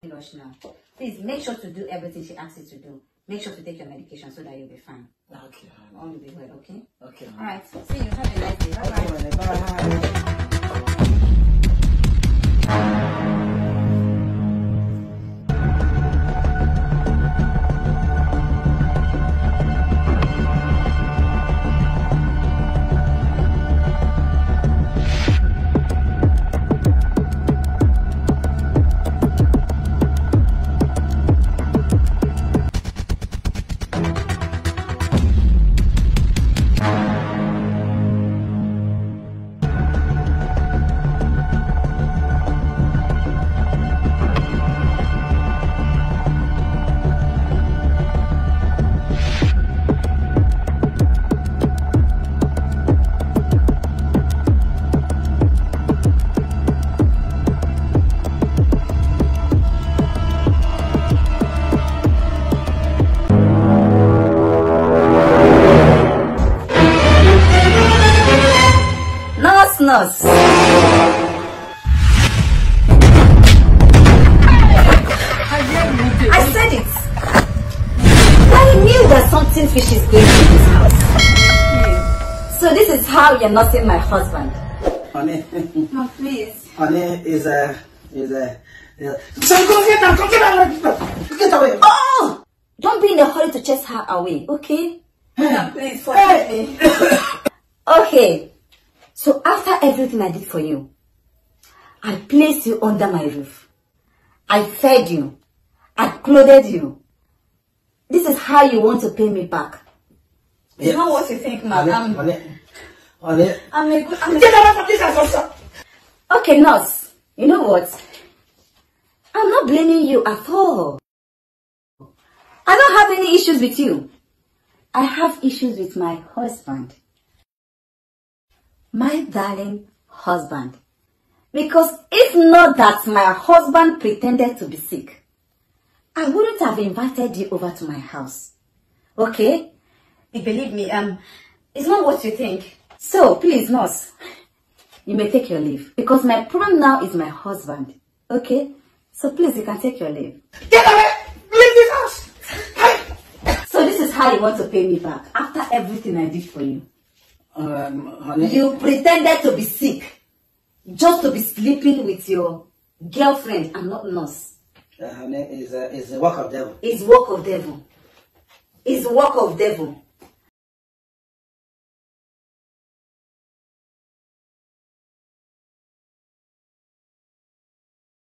Now. Please make sure to do everything she asks you to do. Make sure to take your medication so that you'll be fine. Okay. All will be well, okay? Okay. Alright, see you. Have a nice day. Bye bye. Honey. Bye. Nurse. I said it. I knew that something fishy is going to this house. So this is how you're nursing my husband. Honey, Oh, please. honey, is a, is a, is a... So go get down, go get down, get away. Oh! Don't be in a hurry to chase her away, okay? Please, forgive me. Okay. So after everything I did for you, I placed you under my roof. I fed you. I clothed you. This is how you want to pay me back. You know what you think, honey, honey. I'm a good, I'm a Get out of this house. Okay, nurse. You know what? I'm not blaming you at all. I don't have any issues with you. I have issues with my husband. My darling husband. Because if not that my husband pretended to be sick, I wouldn't have invited you over to my house. Okay? Believe me, um, it's not what you think. So, please, nurse, you may take your leave. Because my problem now is my husband. Okay? So please, you can take your leave. Get away. Leave this house. So this is how you want to pay me back after everything I did for you. Um. You pretended to be sick just to be sleeping with your girlfriend and not nurse. Uh, honey, is a, is a work of devil. It's work of devil. It's work of devil.